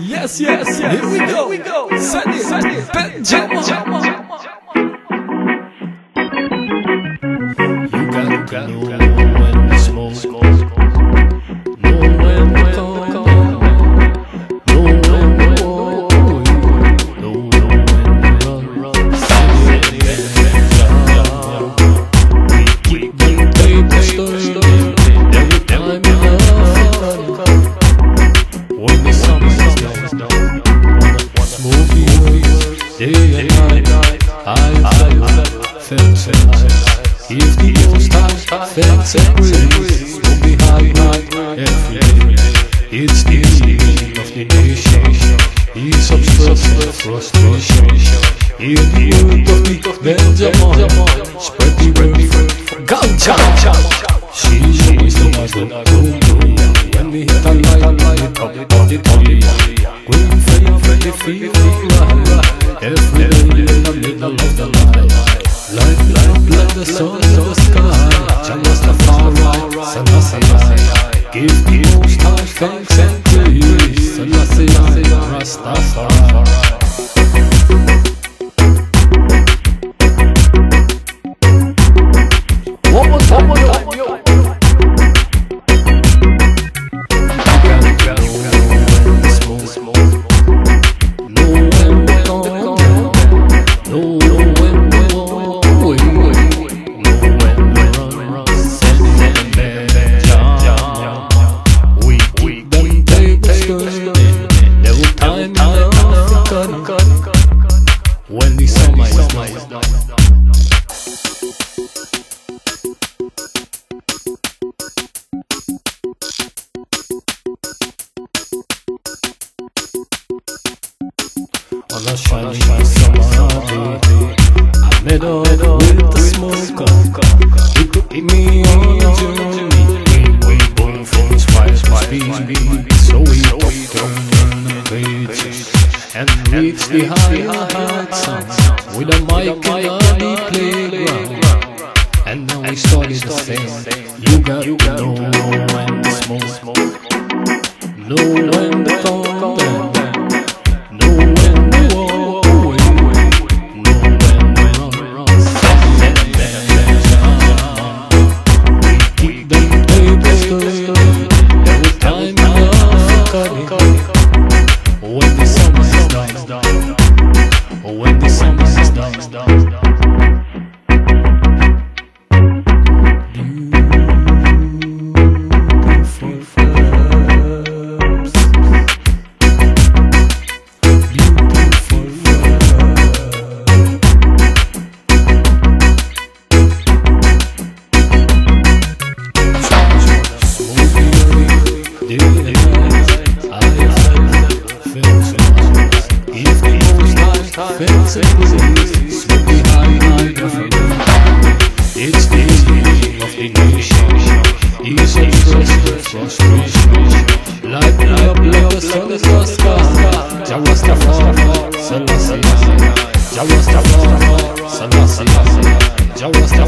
Yes, yes, yes. Here we go. Here we go. Sennid, send it. Benjahman. You felt and breeze Smoke me high, high, every day It's end of the nation stress and frustration the earth of the Benjahman Spread the word Ganja She's always the ones that go When we hit a light, hit up the tree Green fire, fire, feel right Every day in the middle of the night Light me up like the sun in the sky Jah Rastafari, Selassie Give the most high thanks and praise Selassie, Rastafari is done On a shiny summer day I met up with the smoker He took me on a journey We we both from spice to speed So we pages And reached the higher heights With a mic and on the playground. And now we started to sing You got to know when to smoke. Know when to calm down Know when to walk. Away. Know when to run, run, stand, stand, stand. We keep them tables turning every time you are cutting. When the Ease of stress frustration. Light me up like the sun is the sky. Jah Rastafari, Selassie. Jah Rastafari, Selassie. Jah Rastafari, Selassie.